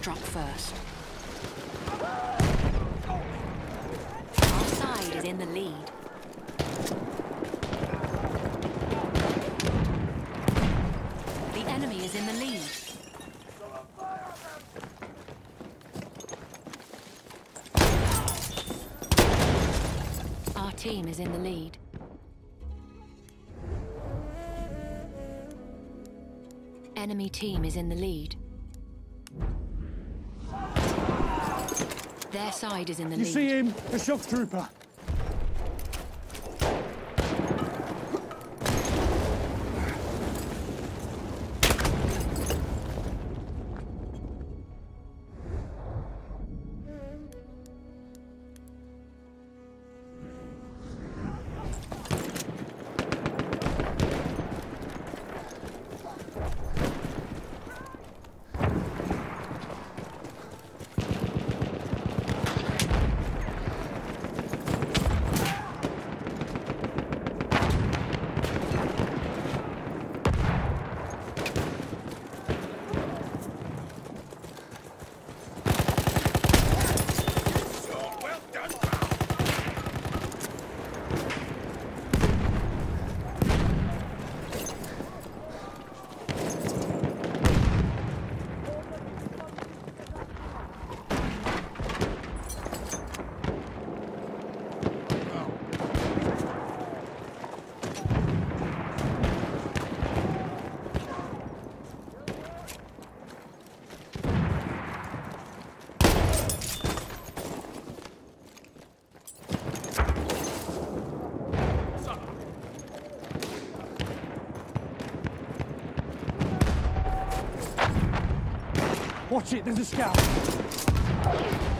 struck first. Our side is in the lead. The enemy is in the lead. Our team is in the lead. Enemy team is in the lead. Their side is in the You lead. see him? The shock trooper. Watch it, there's a scout.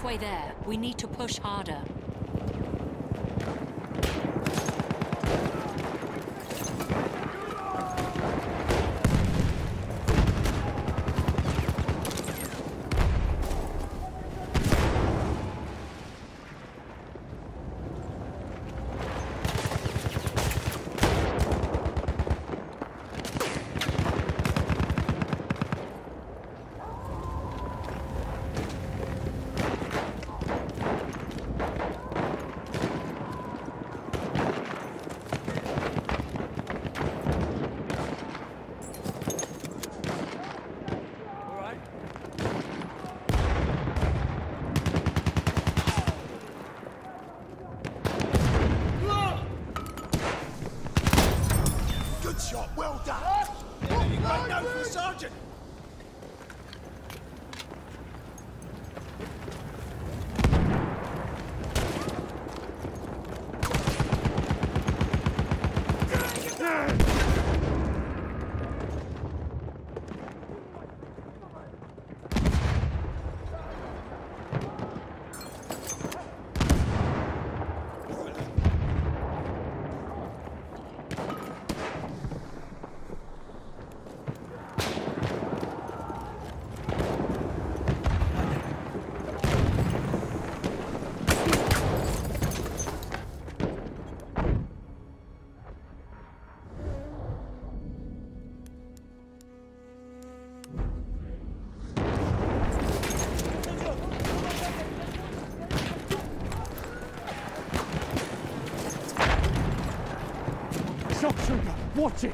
Halfway there, we need to push harder. Sergeant! Shock trooper! Watch it!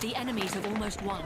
The enemies have almost won.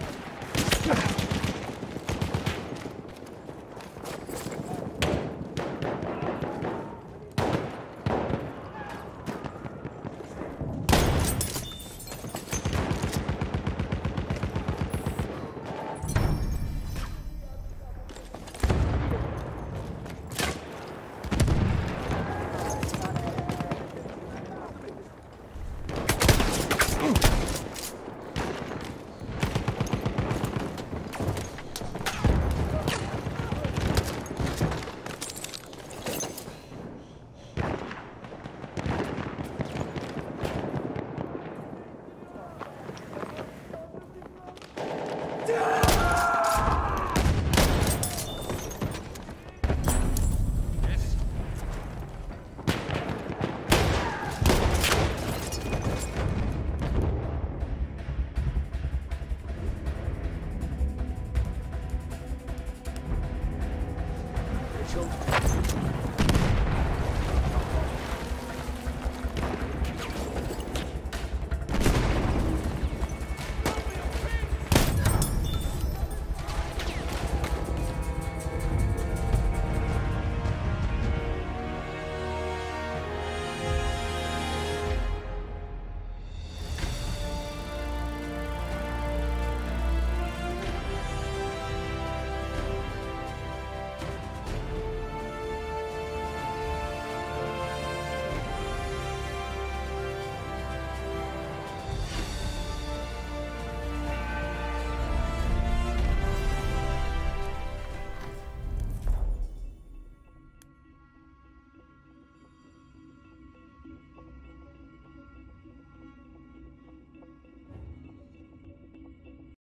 Children.